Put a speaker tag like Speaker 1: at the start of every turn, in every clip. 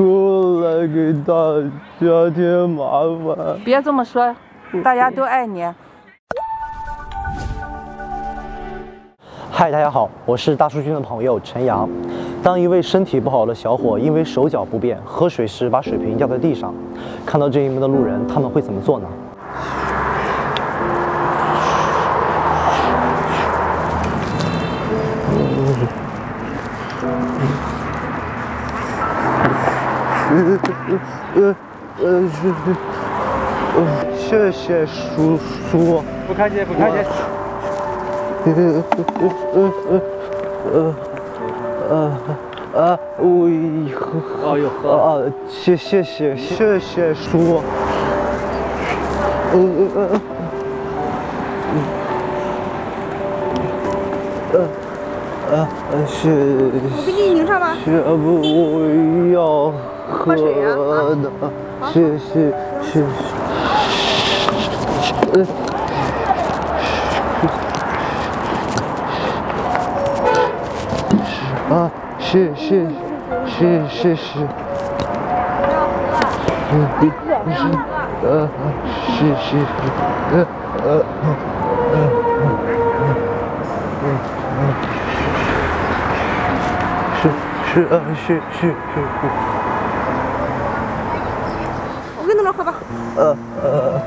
Speaker 1: 出来给大家添麻烦。
Speaker 2: 别这么说，大家都爱你。
Speaker 3: 嗨，大家好，我是大叔君的朋友陈阳。当一位身体不好的小伙因为手脚不便，喝水时把水瓶掉在地上，看到这一幕的路人，他们会怎么做呢？
Speaker 1: 呃呃是呃，谢谢叔叔。
Speaker 4: 不客气，不客气。
Speaker 1: 呃呃呃呃呃呃，我
Speaker 4: 哦哟呵，
Speaker 1: 啊，谢谢谢谢谢叔。呃呃呃呃呃呃谢
Speaker 5: 我给你拧上吧。
Speaker 1: 谢不我要喝
Speaker 5: 水啊，
Speaker 1: 谢谢谢谢。啊，谢谢，谢谢谢，嗯嗯嗯，呃，谢谢，呃呃呃呃，是是啊，是是是，
Speaker 5: 给你弄喝吧。
Speaker 1: 呃呃，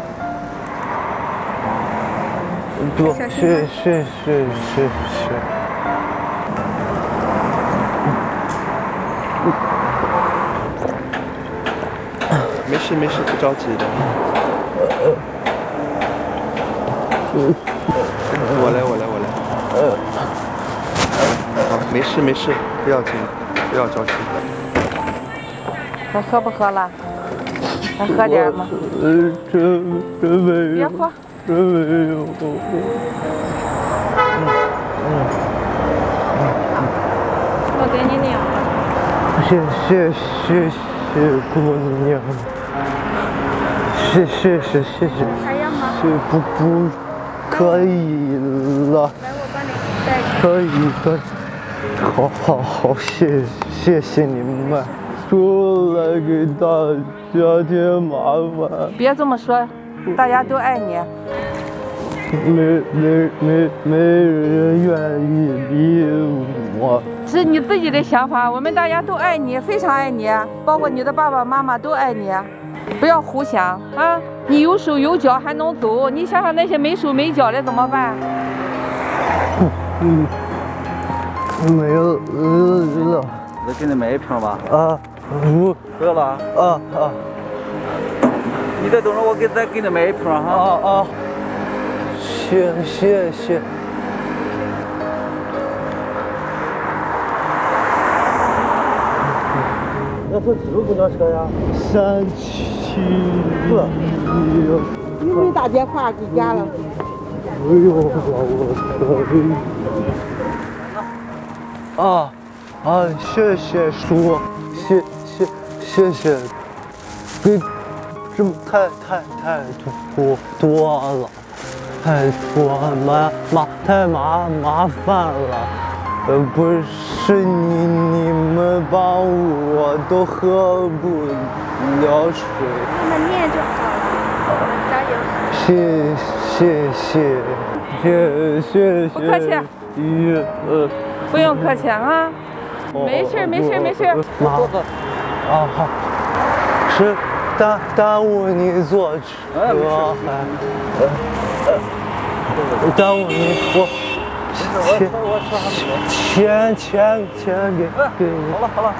Speaker 1: 多谢谢谢谢谢。
Speaker 4: 没事没事，不着急的。我来我来我来。好，没事没事，不要紧，不要着急。
Speaker 2: 还喝不喝了？还喝点吗？
Speaker 1: 呃，真真没有，
Speaker 2: 别喝。
Speaker 1: 真没有。
Speaker 2: 我给你拧。
Speaker 1: 谢谢谢谢姑娘，谢谢谢谢谢
Speaker 5: 还要吗？
Speaker 1: 谢不不可以了，
Speaker 5: 来，我帮你带。
Speaker 1: 可以可以，好好好，谢谢谢你们，出来给大家添麻烦。
Speaker 2: 别这么说，大家都爱你。
Speaker 1: 没没没没人愿意理我，
Speaker 2: 是你自己的想法，我们大家都爱你，非常爱你，包括你的爸爸妈妈都爱你。不要胡想啊！你有手有脚还能走，你想想那些没手没脚的怎么办？
Speaker 1: 嗯，没有了
Speaker 6: 再给你买一瓶吧。
Speaker 1: 啊，不
Speaker 6: 不要了，
Speaker 1: 啊啊
Speaker 6: 你再等着，我给再给你买一瓶
Speaker 1: 啊
Speaker 6: 哈。
Speaker 1: 啊啊！谢谢谢。
Speaker 3: 要坐几路公交车呀？
Speaker 1: 三七四。
Speaker 5: 有没打电话给家了？
Speaker 1: 哎呦，我操啊啊！谢谢叔，谢谢谢，给这么太太太多多了，太多麻麻太麻麻烦了。呃，不是你你们帮我都喝不了水。
Speaker 5: 慢慢念就好了，加油。
Speaker 1: 谢谢谢谢谢谢，
Speaker 2: 不客气
Speaker 1: 谢。呃，
Speaker 2: 不用客气啊，没事没事没事儿。
Speaker 1: 妈，啊好，是耽耽误你坐车，耽误你我钱钱钱钱给给你。
Speaker 6: 好了好了。